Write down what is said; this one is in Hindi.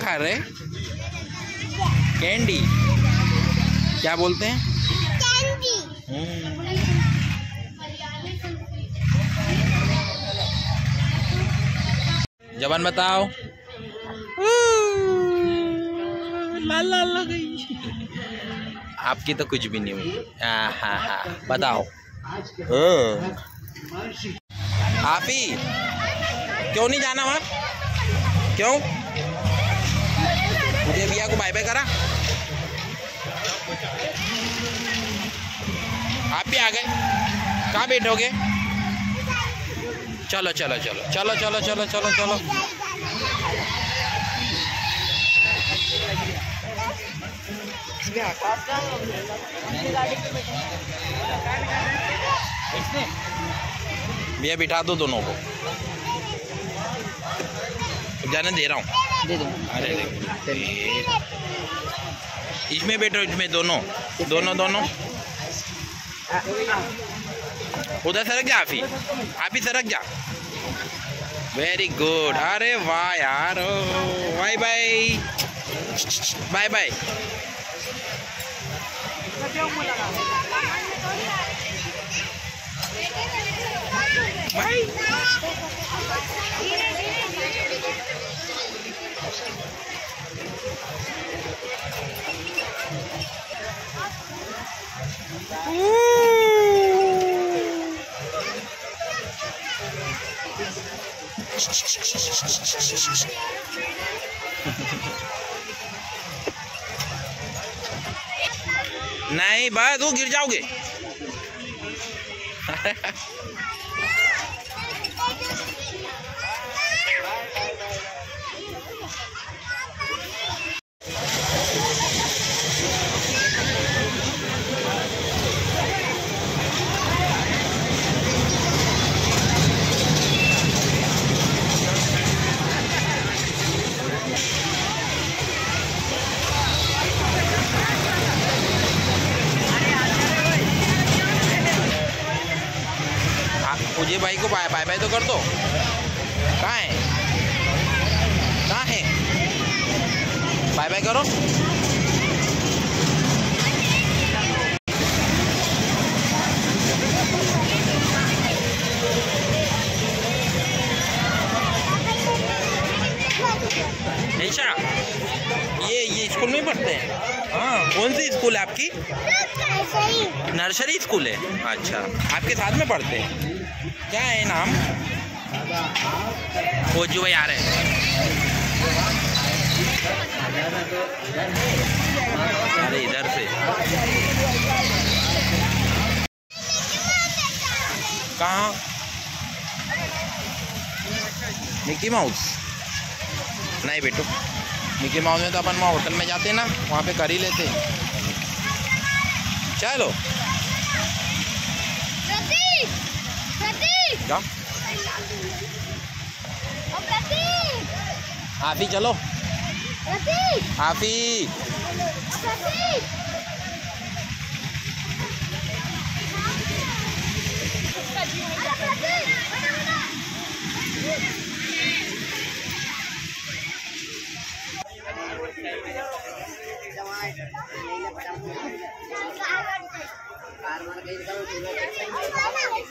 खा रहे कैंडी। क्या बोलते हैं? हम्म। जवान बताओ। लाल ला ला गई। आपकी तो कुछ भी नहीं हुई। हाँ हाँ हाँ। बताओ। हाँ। आप ही क्यों नहीं जाना वहाँ? क्यों? बाय बाय करा। आप भी आ गए। कहाँ बैठोगे? चलो चलो चलो चलो चलो चलो चलो चलो। भैया बिठा दो दोनों को। जाने दे रहा हूँ। दे दो। अरे। इसमें बैठो इसमें दोनों। दोनों दोनों। उधर सरक जा आप ही आप ही सरक जा। वेरी गुड अरे वाह यार bye bye. Bye bye. Bye नहीं भाई तू गिर जाओगे। हाँ, मुझे भाई को बाय बाय बाय तो कर दो। कहाँ? है कहाँ? है बाय बाय करो। निशा ये ये स्कूल में पढ़ते हैं? हाँ कौन सी स्कूल है आपकी? नर्सरी स्कूल है। अच्छा आपके साथ में पढ़ते हैं? क्या है नाम? फोजू भाई आ रहे हैं। अरे इधर से। कहाँ? Mickey Mouse. नहीं बेटो। मिकी माउस में तो अपन वहाँ होटल में जाते ना, वहाँ पे कर ही लेते चलो। क्या हाफी चलो। हाफी। कार मार गई